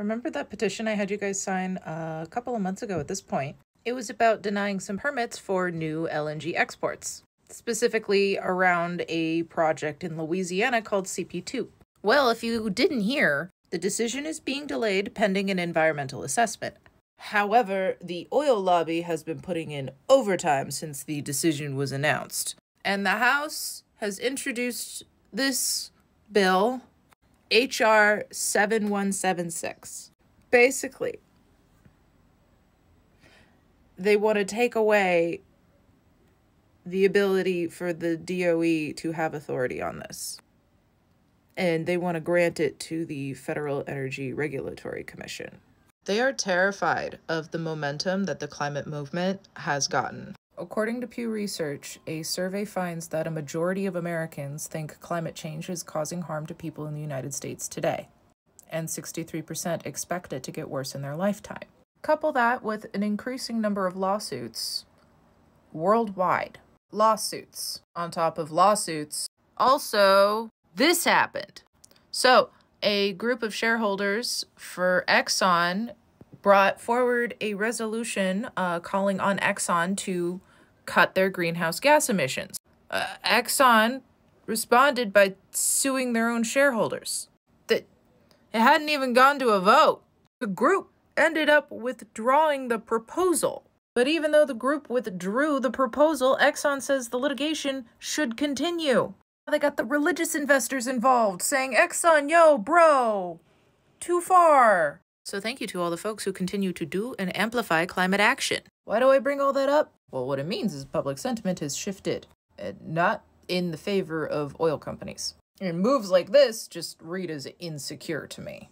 Remember that petition I had you guys sign a couple of months ago at this point? It was about denying some permits for new LNG exports, specifically around a project in Louisiana called CP2. Well, if you didn't hear, the decision is being delayed pending an environmental assessment. However, the oil lobby has been putting in overtime since the decision was announced. And the House has introduced this bill, H.R. 7176. Basically, they want to take away the ability for the DOE to have authority on this. And they want to grant it to the Federal Energy Regulatory Commission. They are terrified of the momentum that the climate movement has gotten. According to Pew Research, a survey finds that a majority of Americans think climate change is causing harm to people in the United States today, and 63% expect it to get worse in their lifetime. Couple that with an increasing number of lawsuits worldwide. Lawsuits. On top of lawsuits, also, this happened. So, a group of shareholders for Exxon brought forward a resolution uh, calling on Exxon to cut their greenhouse gas emissions. Uh, Exxon responded by suing their own shareholders. That it hadn't even gone to a vote. The group ended up withdrawing the proposal. But even though the group withdrew the proposal, Exxon says the litigation should continue. They got the religious investors involved saying, Exxon, yo, bro, too far. So thank you to all the folks who continue to do and amplify climate action. Why do I bring all that up? Well, what it means is public sentiment has shifted, uh, not in the favor of oil companies. And moves like this just read as insecure to me.